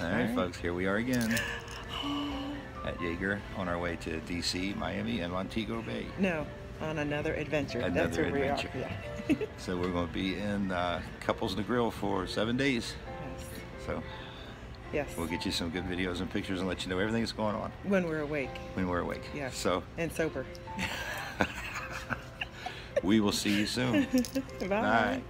All right, folks, here we are again at Yeager on our way to DC, Miami, and Montego Bay. No, on another adventure. That's Another where adventure. we are. Yeah. So we're going to be in uh, Couples Negril for seven days. yes. So Yes. we'll get you some good videos and pictures and let you know everything that's going on when we're awake. when we're awake. Yeah. So And sober. we will see you soon. Bye. Bye.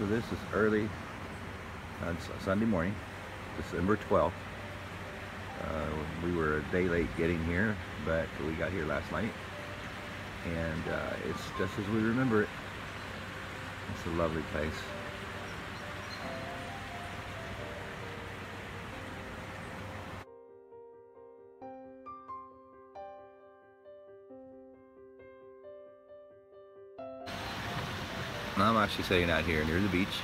So this is early on Sunday morning, December 12th. Uh, we were a day late getting here, but we got here last night. And uh, it's just as we remember it. It's a lovely place. Actually sitting out here near the beach,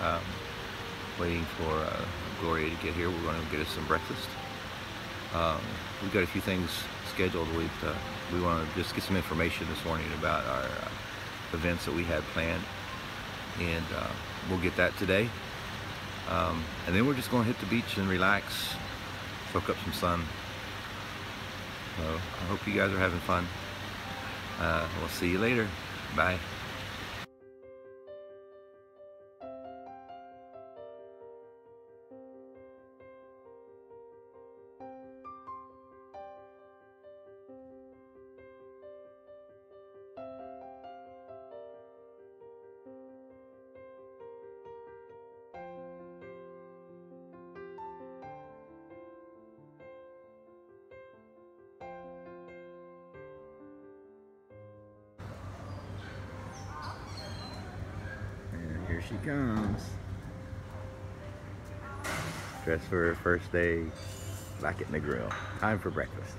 um, waiting for uh, Gloria to get here. We're going to get us some breakfast. Um, we've got a few things scheduled. We've, uh, we want to just get some information this morning about our uh, events that we had planned, and uh, we'll get that today. Um, and then we're just going to hit the beach and relax, soak up some sun. So I hope you guys are having fun. Uh, we'll see you later. Bye. She comes. Dressed for her first day back at the grill. Time for breakfast.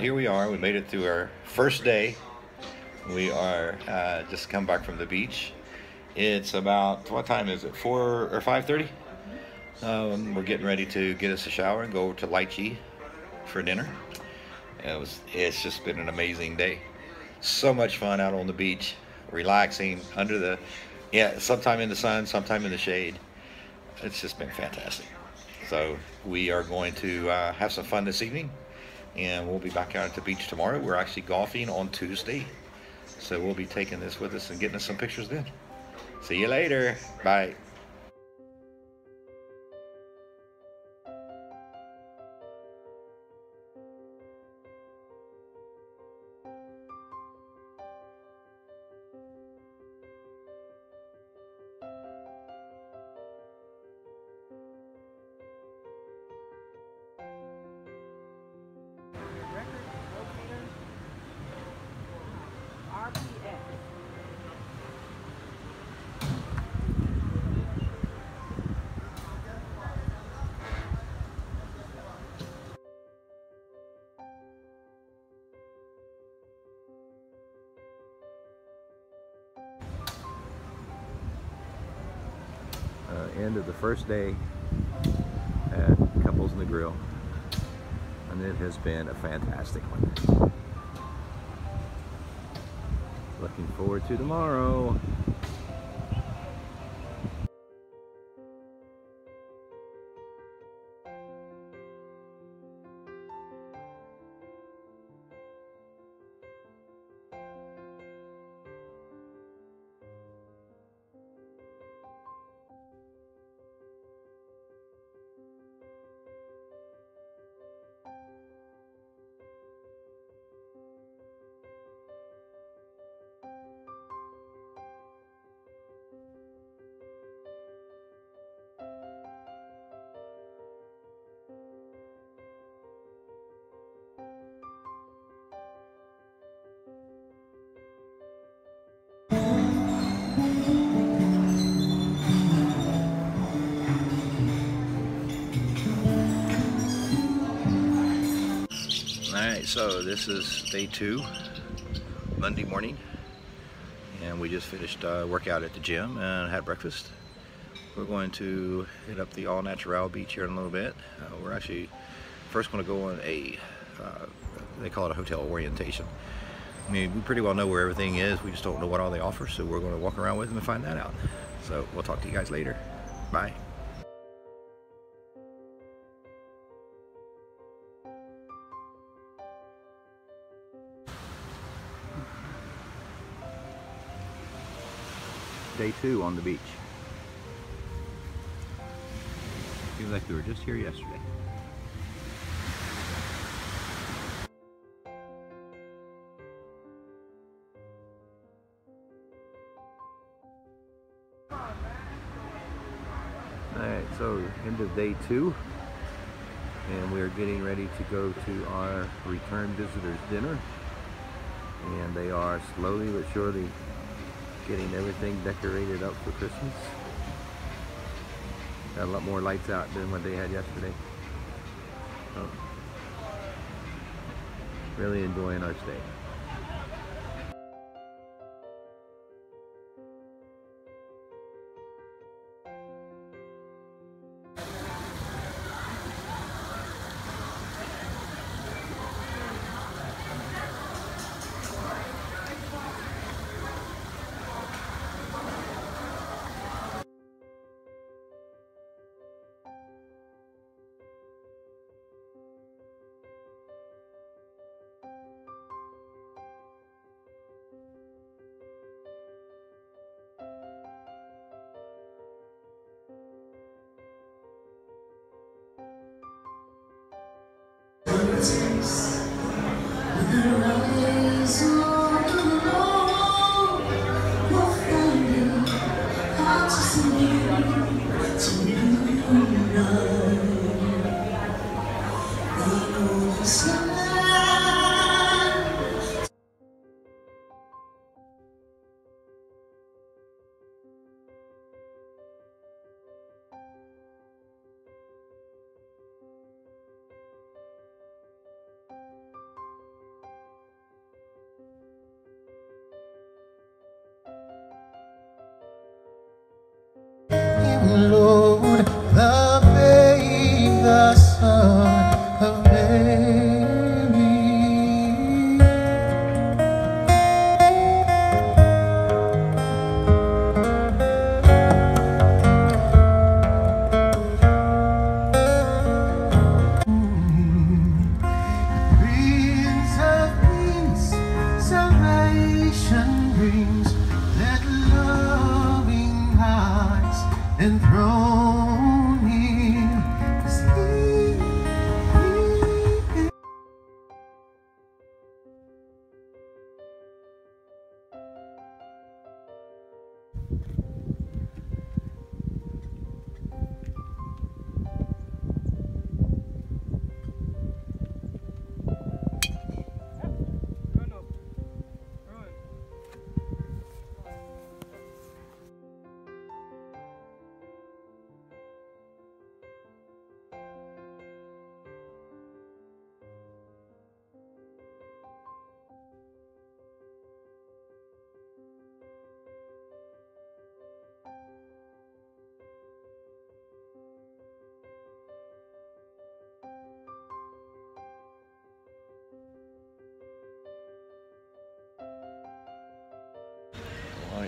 Here we are. We made it through our first day. We are uh, just come back from the beach. It's about what time is it? Four or five thirty. Um, we're getting ready to get us a shower and go over to Lychee for dinner. It was. It's just been an amazing day. So much fun out on the beach, relaxing under the, yeah, sometime in the sun, sometime in the shade. It's just been fantastic. So we are going to uh, have some fun this evening and we'll be back out at the beach tomorrow. We're actually golfing on Tuesday, so we'll be taking this with us and getting us some pictures then. See you later. Bye. End of the first day at Couples Negril. And it has been a fantastic one. Looking forward to tomorrow. So this is day two, Monday morning, and we just finished uh, workout at the gym and had breakfast. We're going to hit up the All Natural Beach here in a little bit. Uh, we're actually first going to go on a, uh, they call it a hotel orientation. I mean, we pretty well know where everything is. We just don't know what all they offer, so we're going to walk around with them and find that out. So we'll talk to you guys later. Bye. day two on the beach. Seems like we were just here yesterday. Alright, so end of day two and we are getting ready to go to our return visitors dinner and they are slowly but surely getting everything decorated up for Christmas. Got a lot more lights out than what they had yesterday. So, really enjoying our stay.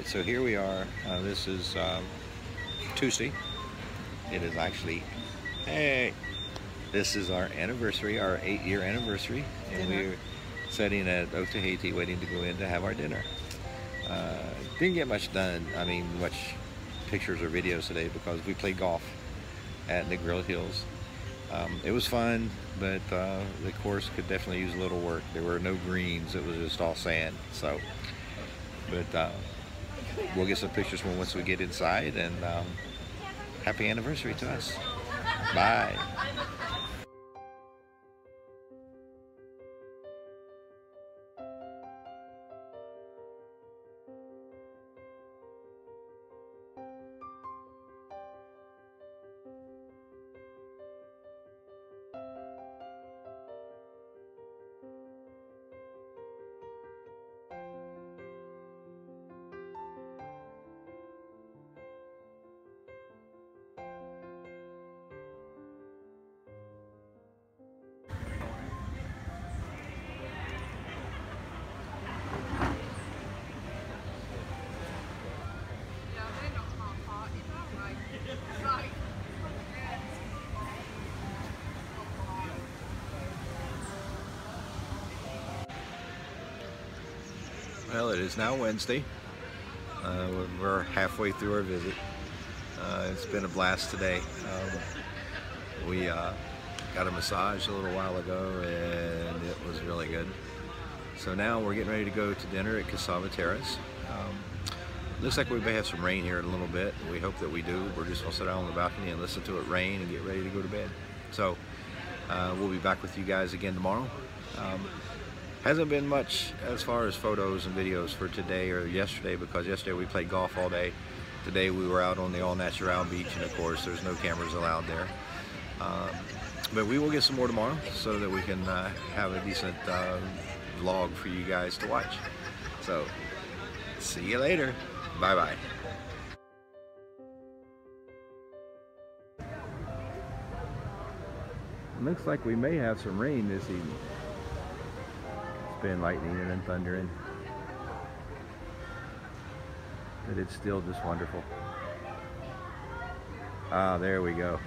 Right, so here we are. Uh, this is um, Tuesday. It is actually, hey, this is our anniversary, our eight-year anniversary, and Dinner. we're sitting at Otaheite waiting to go in to have our dinner. Uh, didn't get much done. I mean, much pictures or videos today because we played golf at Negril Hills. Um, it was fun, but uh, the course could definitely use a little work. There were no greens; it was just all sand. So, but uh, we'll get some pictures when once we get inside. And um, happy anniversary to us! Bye. It is now Wednesday. Uh, we're- halfway through our visit. Uh, it's been a blast today. Um, we uh, got a massage a little while ago and it was really good. So now we're getting ready to go to dinner at Cassava Terrace. Um, looks like we may have some rain here in a little bit. We hope that we do. We're just gonna sit out on the balcony and listen to it rain and get ready to go to bed. So uh, we'll be back with you guys again tomorrow. Um, hasn't been much as far as photos and videos for today or yesterday because yesterday we played golf all day. Today we were out on the all natural beach and of course there's no cameras allowed there. Um, but we will get some more tomorrow so that we can uh, have a decent uh, vlog for you guys to watch. So see you later. Bye bye. Looks like we may have some rain this evening. Been lightning and then thundering. But it's still just wonderful. Ah, there we go.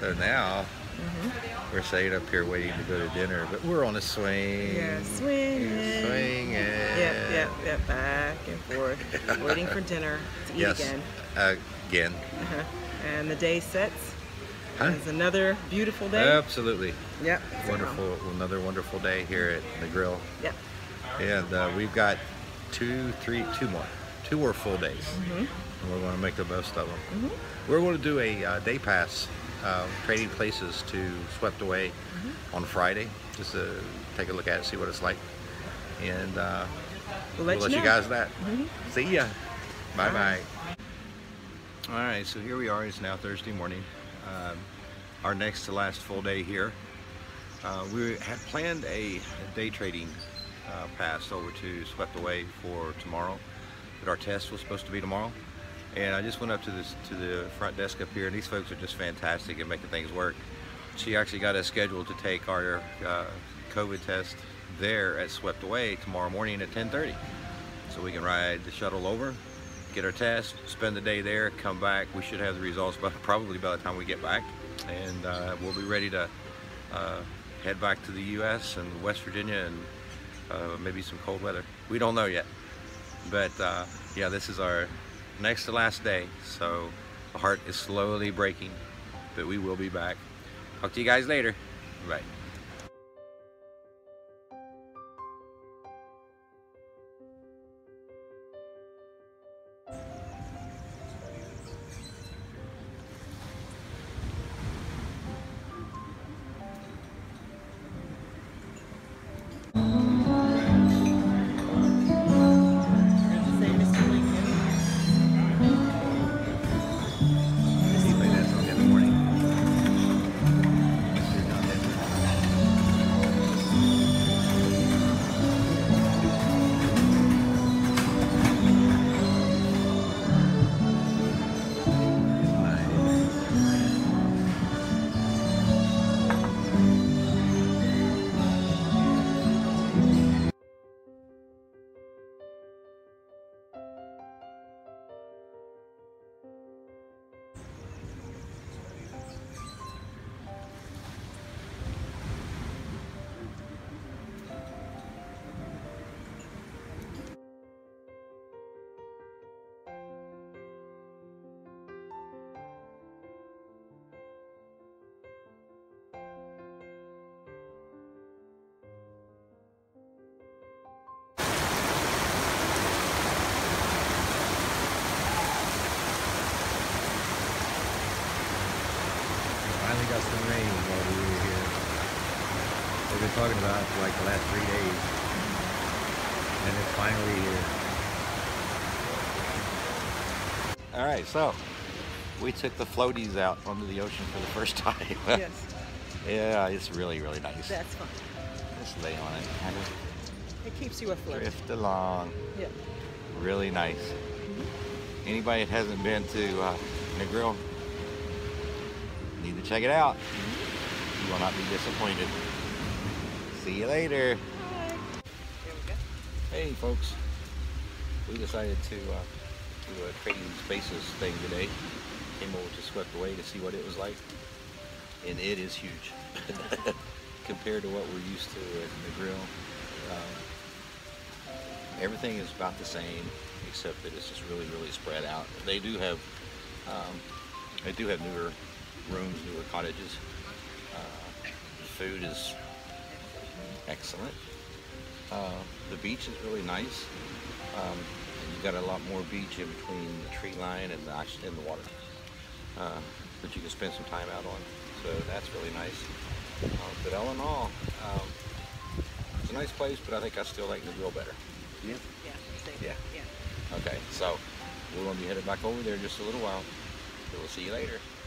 So now we're sitting up here waiting to go to dinner, but we're on a swing. Yeah, swinging. Swinging. Yep, yep, yep. Back and forth. Waiting for dinner to eat Yes. again. Again. Uh-huh. And the day sets. Huh? It's another beautiful day. Absolutely. Yep. Wonderful. Another wonderful day here at the grill. Yep. And uh, we've got two, three, two more. Two more full days. Mm-hmm. And we're going to make the most of them. Mhm. We're going to do a uh, day pass, uh, trading places to Swept Away Mm-hmm. on Friday, just to take a look at it, see what it's like. And uh, We'll we'll let, let you, you guys that. Mhm. See ya. Bye. bye. All right, so here we are. It's now Thursday morning. Um, our next to last full day here. Uh, we had planned a, day trading uh, pass over to Swept Away for tomorrow, but our test was supposed to be tomorrow. And I just went up to this to the front desk up here, and these folks are just fantastic at making things work. She actually got us scheduled to take our uh, COVID test there at Swept Away tomorrow morning at 10:30, so we can ride the shuttle over, get our test, spend the day there, come back. We should have the results, but probably by the time we get back, and uh, we'll be ready to uh, head back to the U.S. and West Virginia and uh, maybe some cold weather. We don't know yet, but uh, yeah, this is our next to last day, so the heart is slowly breaking, but we will be back. Talk to you guys later. Bye. Talking about for like the last three days. And it's finally here. All right, so we took the floaties out onto the ocean for the first time. Yes, yeah, it's really, really nice. that's fun. Just lay on it, kind of It keeps you afloat. drift along. Yeah. Really nice. Mm-hmm. Anybody that hasn't been to uh, Negril, need to check it out. Mm-hmm. You will not be disappointed. See you later. Hey folks, we decided to uh, do a trading spaces thing today. Came over to Swept Away to see what it was like, and it is huge compared to what we're used to at the grill. Um, everything is about the same, except that it's just really, really spread out. They do have, um, they do have newer rooms, newer cottages. Uh, food is excellent. Uh, the beach is really nice. Um, and you got a lot more beach in between the tree line and the and the water uh, that you can spend some time out on. So that's really nice. Uh, but all in all, um, it's a nice place, but I think I still like the grill better. Yeah. same. Yeah. Yeah. Okay, so we're going to be headed back over there in just a little while. So we'll see you later. Bye. Bye.